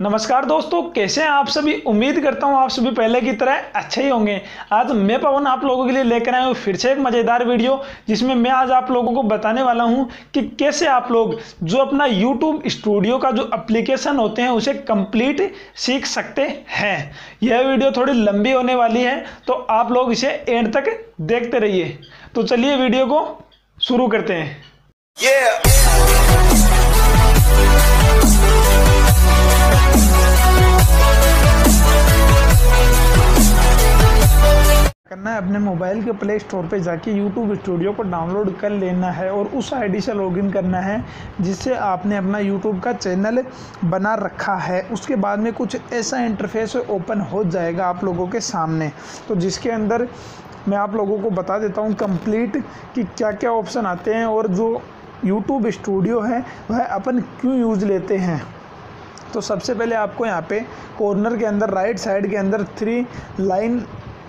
नमस्कार दोस्तों, कैसे हैं आप सभी? उम्मीद करता हूँ आप सभी पहले की तरह अच्छे ही होंगे। आज मैं पवन आप लोगों के लिए लेकर आया हूँ फिर से एक मज़ेदार वीडियो, जिसमें मैं आज आप लोगों को बताने वाला हूँ कि कैसे आप लोग जो अपना YouTube स्टूडियो का जो एप्लीकेशन होते हैं, उसे कंप्लीट सीख सकते हैं। यह वीडियो थोड़ी लंबी होने वाली है तो आप लोग इसे एंड तक देखते रहिए। तो चलिए वीडियो को शुरू करते हैं। Yeah. करना है, अपने मोबाइल के प्ले स्टोर पे जाके YouTube स्टूडियो को डाउनलोड कर लेना है और उस आईडी से लॉगिन करना है, जिससे आपने अपना YouTube का चैनल बना रखा है। उसके बाद में कुछ ऐसा इंटरफेस ओपन हो जाएगा आप लोगों के सामने। तो जिसके अंदर मैं आप लोगों को बता देता हूँ कंप्लीट कि क्या क्या ऑप्शन आते हैं और जो यूट्यूब स्टूडियो है, वह अपन क्यों यूज़ लेते हैं। तो सबसे पहले आपको यहाँ पे कॉर्नर के अंदर राइट साइड के अंदर थ्री लाइन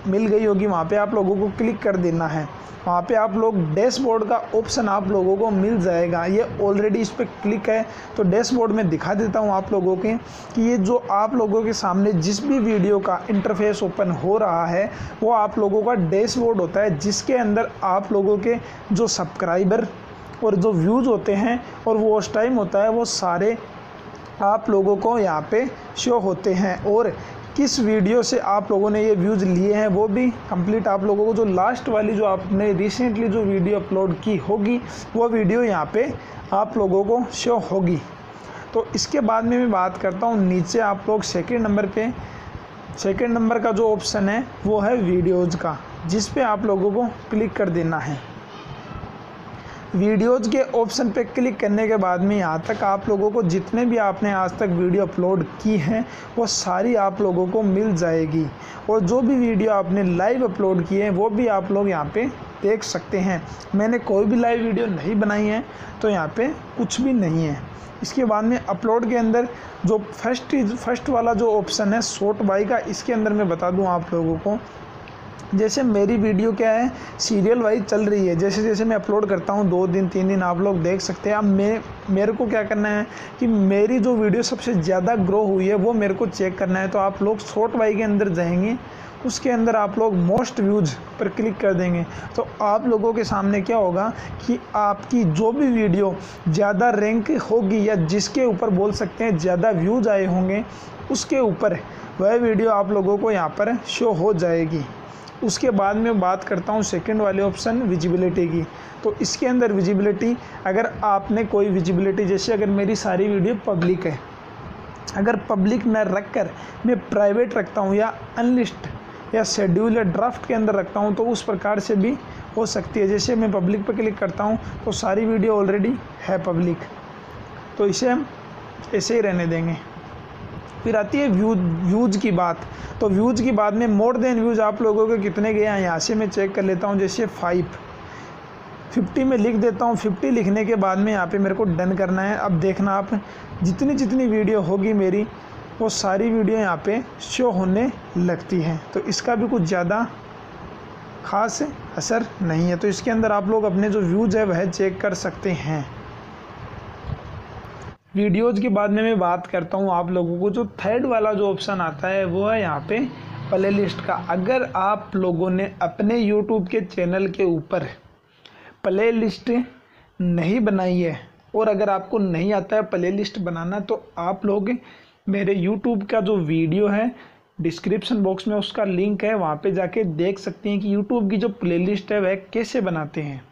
मिल गई होगी, वहाँ पे आप लोगों को क्लिक कर देना है। वहाँ पे आप लोग डैशबोर्ड का ऑप्शन आप लोगों को मिल जाएगा। ये ऑलरेडी इस पर क्लिक है तो डैशबोर्ड में दिखा देता हूँ आप लोगों के कि ये जो आप लोगों के सामने जिस भी वीडियो का इंटरफेस ओपन हो रहा है, वो आप लोगों का डैशबोर्ड होता है, जिसके अंदर आप लोगों के जो सब्सक्राइबर और जो व्यूज़ होते हैं, और वो उस टाइम होता है, वो सारे आप लोगों को यहाँ पे शो होते हैं। और किस वीडियो से आप लोगों ने ये व्यूज़ लिए हैं, वो भी कंप्लीट आप लोगों को जो लास्ट वाली जो आपने रिसेंटली जो वीडियो अपलोड की होगी, वो वीडियो यहाँ पे आप लोगों को शो होगी। तो इसके बाद में मैं बात करता हूँ, नीचे आप लोग सेकेंड नंबर पे सेकेंड नंबर का जो ऑप्शन है, वो है वीडियोज़ का, जिस पे आप लोगों को क्लिक कर देना है। वीडियोज़ के ऑप्शन पे क्लिक करने के बाद में यहाँ तक आप लोगों को जितने भी आपने आज तक वीडियो अपलोड की हैं, वो सारी आप लोगों को मिल जाएगी। और जो भी वीडियो आपने लाइव अपलोड किए हैं, वो भी आप लोग यहाँ पे देख सकते हैं। मैंने कोई भी लाइव वीडियो नहीं बनाई है तो यहाँ पे कुछ भी नहीं है। इसके बाद में अपलोड के अंदर जो फ़र्स्ट फ़र्स्ट वाला जो ऑप्शन है शॉर्ट बाई का, इसके अंदर मैं बता दूँ आप लोगों को। जैसे मेरी वीडियो क्या है सीरियल वाइज चल रही है। जैसे जैसे मैं अपलोड करता हूँ, दो दिन, तीन दिन आप लोग देख सकते हैं। अब मैं, मेरे को क्या करना है कि मेरी जो वीडियो सबसे ज़्यादा ग्रो हुई है, वो मेरे को चेक करना है। तो आप लोग शॉर्ट वाई के अंदर जाएँगे, उसके अंदर आप लोग मोस्ट व्यूज़ पर क्लिक कर देंगे। तो आप लोगों के सामने क्या होगा कि आपकी जो भी वीडियो ज़्यादा रैंक होगी या जिसके ऊपर बोल सकते हैं ज़्यादा व्यूज़ आए होंगे, उसके ऊपर वह वीडियो आप लोगों को यहाँ पर शो हो जाएगी। उसके बाद में बात करता हूँ सेकंड वाले ऑप्शन विजिबिलिटी की। तो इसके अंदर विजिबिलिटी अगर आपने कोई विजिबिलिटी जैसे अगर मेरी सारी वीडियो पब्लिक है, अगर पब्लिक न रख कर मैं प्राइवेट रखता हूँ या अनलिस्ट या शेड्यूल या ड्राफ्ट के अंदर रखता हूँ तो उस प्रकार से भी हो सकती है। जैसे मैं पब्लिक पर क्लिक करता हूँ तो सारी वीडियो ऑलरेडी है पब्लिक तो इसे हम ऐसे ही रहने देंगे। फिर आती है व्यूज़ व्यूज़ की बात। तो व्यूज़ की बात में मोर देन व्यूज़ आप लोगों के कितने गए हैं? यहाँ से मैं चेक कर लेता हूँ, जैसे फाइव फिफ्टी में लिख देता हूँ फिफ्टी लिखने के बाद में यहाँ पे मेरे को डन करना है। अब देखना आप, जितनी जितनी वीडियो होगी मेरी, वो सारी वीडियो यहाँ पे शो होने लगती हैं। तो इसका भी कुछ ज़्यादा ख़ास असर नहीं है। तो इसके अंदर आप लोग अपने जो व्यूज़ है, वह चेक कर सकते हैं। वीडियोज़ के बाद में मैं बात करता हूँ आप लोगों को, जो थर्ड वाला जो ऑप्शन आता है, वो है यहाँ पे प्ले लिस्ट का। अगर आप लोगों ने अपने यूट्यूब के चैनल के ऊपर प्ले लिस्ट नहीं बनाई है, और अगर आपको नहीं आता है प्ले लिस्ट बनाना तो आप लोग मेरे यूट्यूब का जो वीडियो है डिस्क्रिप्शन बॉक्स में उसका लिंक है, वहाँ पे जाके देख सकते हैं कि यूट्यूब की जो प्लेलिस्ट है, वह कैसे बनाते हैं।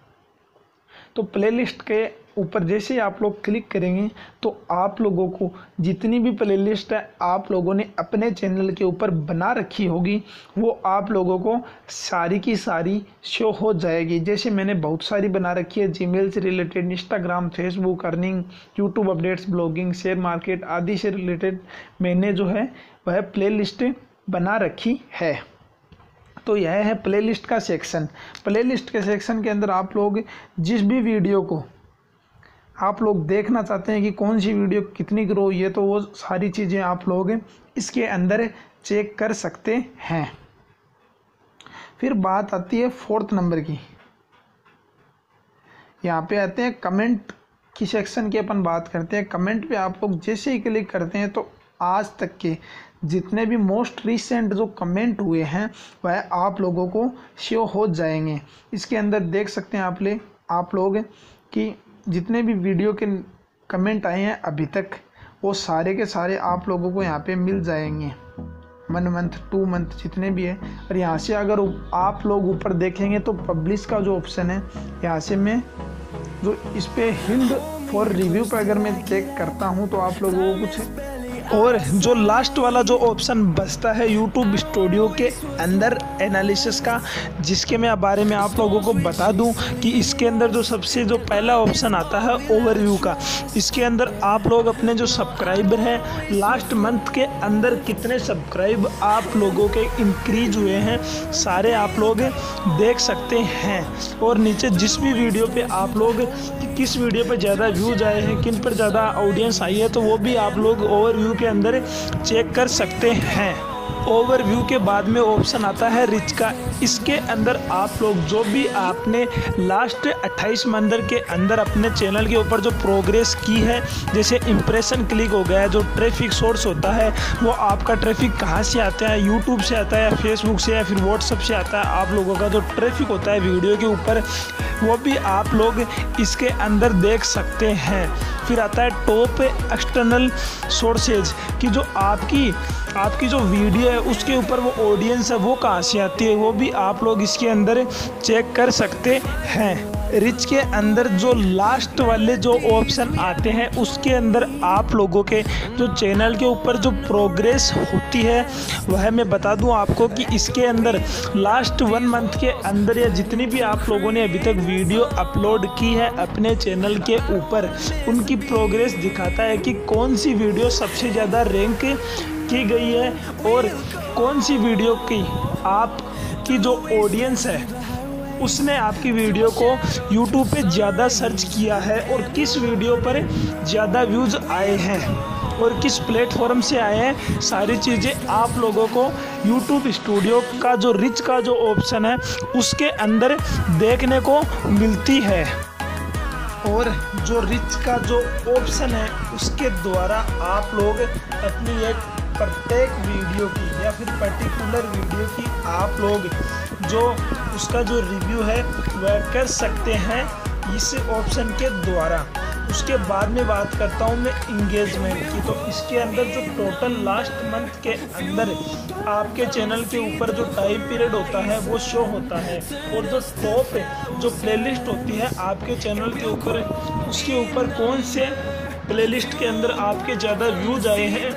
तो प्लेलिस्ट के ऊपर जैसे ही आप लोग क्लिक करेंगे तो आप लोगों को जितनी भी प्लेलिस्ट है, आप लोगों ने अपने चैनल के ऊपर बना रखी होगी, वो आप लोगों को सारी की सारी शो हो जाएगी। जैसे मैंने बहुत सारी बना रखी है जीमेल से related Instagram Facebook earning YouTube updates blogging share market आदि से रिलेटेड मैंने जो है, वह प्ले बना रखी है। तो यह है प्लेलिस्ट का सेक्शन प्लेलिस्ट के सेक्शन के अंदर आप लोग जिस भी वीडियो को आप लोग देखना चाहते हैं कि कौन सी वीडियो कितनी ग्रो हुई है तो वो सारी चीज़ें आप लोग इसके अंदर चेक कर सकते हैं। फिर बात आती है फोर्थ नंबर की। यहाँ पे आते हैं कमेंट की सेक्शन की अपन बात करते हैं। कमेंट पे आप लोग जैसे ही क्लिक करते हैं तो आज तक के जितने भी मोस्ट रिसेंट जो कमेंट हुए हैं, वह आप लोगों को शो हो जाएँगे। इसके अंदर देख सकते हैं आप ले, आप लोग कि जितने भी वीडियो के कमेंट आए हैं अभी तक, वो सारे के सारे आप लोगों को यहाँ पे मिल जाएँगे। वन मंथ टू मंथ जितने भी है। और यहाँ से अगर आप लोग ऊपर देखेंगे तो पब्लिश का जो ऑप्शन है, यहाँ से मैं जो इस पर हिंद फॉर रिव्यू पर अगर मैं चेक करता हूँ तो आप लोगों को कुछ और जो लास्ट वाला जो ऑप्शन बचता है यूट्यूब स्टूडियो के अंदर एनालिसिस का, जिसके मैं बारे में आप लोगों को बता दूँ कि इसके अंदर जो सबसे जो पहला ऑप्शन आता है ओवरव्यू का, इसके अंदर आप लोग अपने जो सब्सक्राइबर हैं लास्ट मंथ के अंदर कितने सब्सक्राइब आप लोगों के इंक्रीज हुए हैं, सारे आप लोग देख सकते हैं। और नीचे जिस भी वीडियो पे आप लोग किस वीडियो पे ज़्यादा व्यूज़ आए हैं, किन पर ज़्यादा ऑडियंस आई है तो वो भी आप लोग ओवरव्यू के अंदर चेक कर सकते हैं। ओवरव्यू के बाद में ऑप्शन आता है रिच का। इसके अंदर आप लोग जो भी आपने लास्ट 28 मंदर के अंदर अपने चैनल के ऊपर जो प्रोग्रेस की है, जैसे इम्प्रेशन क्लिक हो गया, जो ट्रैफ़िक सोर्स होता है, वो आपका ट्रैफ़िक कहाँ से आता है? यूट्यूब से आता है या फेसबुक से या फिर व्हाट्सअप से आता है? आप लोगों का जो ट्रैफ़िक होता है वीडियो के ऊपर, वो भी आप लोग इसके अंदर देख सकते हैं। फिर आता है टॉप एक्सटर्नल सोर्सेज कि जो आपकी आपकी जो वीडियो उसके ऊपर वो ऑडियंस है, वो कहाँ से आती है, वो भी आप लोग इसके अंदर चेक कर सकते हैं। रिच के अंदर जो लास्ट वाले जो ऑप्शन आते हैं, उसके अंदर आप लोगों के जो चैनल के ऊपर जो प्रोग्रेस होती है, वह मैं बता दूँ आपको कि इसके अंदर लास्ट वन मंथ के अंदर या जितनी भी आप लोगों ने अभी तक वीडियो अपलोड की है अपने चैनल के ऊपर, उनकी प्रोग्रेस दिखाता है कि कौन सी वीडियो सबसे ज़्यादा रैंक की गई है और कौन सी वीडियो की आपकी जो ऑडियंस है, उसने आपकी वीडियो को YouTube पे ज़्यादा सर्च किया है और किस वीडियो पर ज़्यादा व्यूज़ आए हैं और किस प्लेटफॉर्म से आए हैं, सारी चीज़ें आप लोगों को YouTube स्टूडियो का जो रिच का जो ऑप्शन है, उसके अंदर देखने को मिलती है। और जो रिच का जो ऑप्शन है, उसके द्वारा आप लोग अपनी एक प्रत्येक वीडियो की या फिर पर्टिकुलर वीडियो की आप लोग जो उसका जो रिव्यू है, वह कर सकते हैं इस ऑप्शन के द्वारा। उसके बाद में बात करता हूँ मैं इंगेजमेंट की। तो इसके अंदर जो टोटल लास्ट मंथ के अंदर आपके चैनल के ऊपर जो टाइम पीरियड होता है, वो शो होता है। और जो टॉप जो प्लेलिस्ट होती है आपके चैनल के ऊपर, उसके ऊपर कौन से प्लेलिस्ट के अंदर आपके ज़्यादा व्यूज़ आए हैं,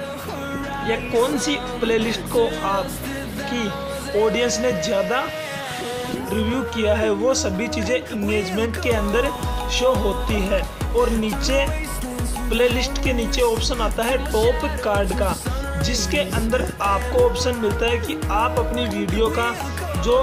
या कौन सी प्लेलिस्ट को आपकी ऑडियंस ने ज़्यादा रिव्यू किया है, वो सभी चीज़ें इंगेजमेंट के अंदर शो होती है। और नीचे प्लेलिस्ट के नीचे ऑप्शन आता है टॉप कार्ड का, जिसके अंदर आपको ऑप्शन मिलता है कि आप अपनी वीडियो का जो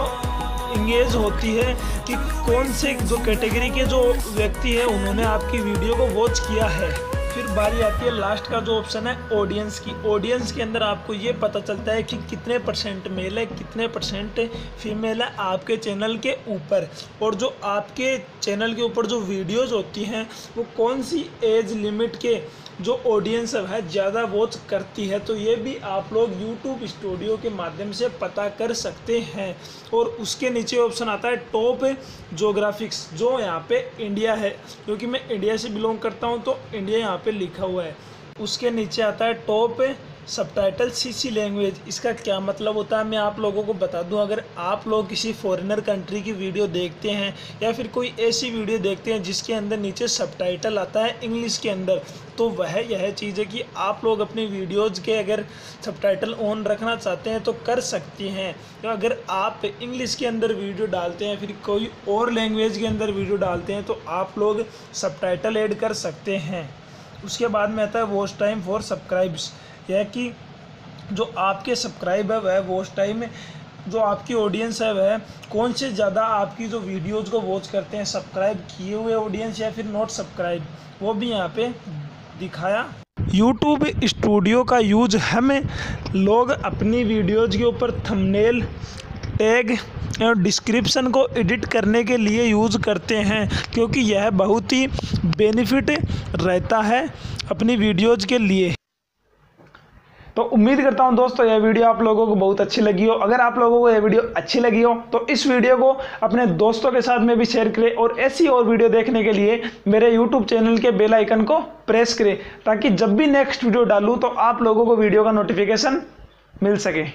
इंगेज होती है, कि कौन से जो कैटेगरी के जो व्यक्ति है, उन्होंने आपकी वीडियो को वॉच किया है। फिर बारी आती है लास्ट का जो ऑप्शन है ऑडियंस की। ऑडियंस के अंदर आपको ये पता चलता है कि कितने परसेंट मेल है, कितने परसेंट फीमेल है आपके चैनल के ऊपर। और जो आपके चैनल के ऊपर जो वीडियोज़ होती हैं, वो कौन सी एज लिमिट के जो ऑडियंस है, ज़्यादा वॉच करती है तो ये भी आप लोग यूट्यूब स्टूडियो के माध्यम से पता कर सकते हैं। और उसके नीचे ऑप्शन आता है टॉप जोग्राफिक्स जो यहाँ पे इंडिया है। क्योंकि मैं इंडिया से बिलोंग करता हूँ तो इंडिया यहाँ पे लिखा हुआ है। उसके नीचे आता है टॉप सब टाइटल सी लैंग्वेज इसका क्या मतलब होता है? मैं आप लोगों को बता दूँ, अगर आप लोग किसी फॉरेनर कंट्री की वीडियो देखते हैं या फिर कोई ऐसी वीडियो देखते हैं जिसके अंदर नीचे सब टाइटल आता है इंग्लिश के अंदर तो वह यह चीज़ है कि आप लोग अपनी वीडियोज़ के अगर सब टाइटल ऑन रखना चाहते हैं तो कर सकती हैं। तो अगर आप इंग्लिश के अंदर वीडियो डालते हैं फिर कोई और लैंग्वेज के अंदर वीडियो डालते हैं तो आप लोग सब टाइटल ऐड कर सकते हैं। उसके बाद में आता है वॉच टाइम फॉर सब्सक्राइब्स यह कि जो आपके सब्सक्राइब है, वह वॉच टाइम जो आपकी ऑडियंस है, वह कौन से ज़्यादा आपकी जो वीडियोज़ को वॉच करते हैं सब्सक्राइब किए हुए ऑडियंस या फिर नॉट सब्सक्राइब वो भी यहाँ पे दिखाया। यूट्यूब स्टूडियो का यूज़ हमें लोग अपनी वीडियोज़ के ऊपर थंबनेल टैग डिस्क्रिप्शन को एडिट करने के लिए यूज़ करते हैं, क्योंकि यह बहुत ही बेनिफिट रहता है अपनी वीडियोज़ के लिए। तो उम्मीद करता हूँ दोस्तों, यह वीडियो आप लोगों को बहुत अच्छी लगी हो। अगर आप लोगों को यह वीडियो अच्छी लगी हो तो इस वीडियो को अपने दोस्तों के साथ में भी शेयर करें और ऐसी और वीडियो देखने के लिए मेरे यूट्यूब चैनल के बेल आइकन को प्रेस करें, ताकि जब भी नेक्स्ट वीडियो डालूँ तो आप लोगों को वीडियो का नोटिफिकेशन मिल सके।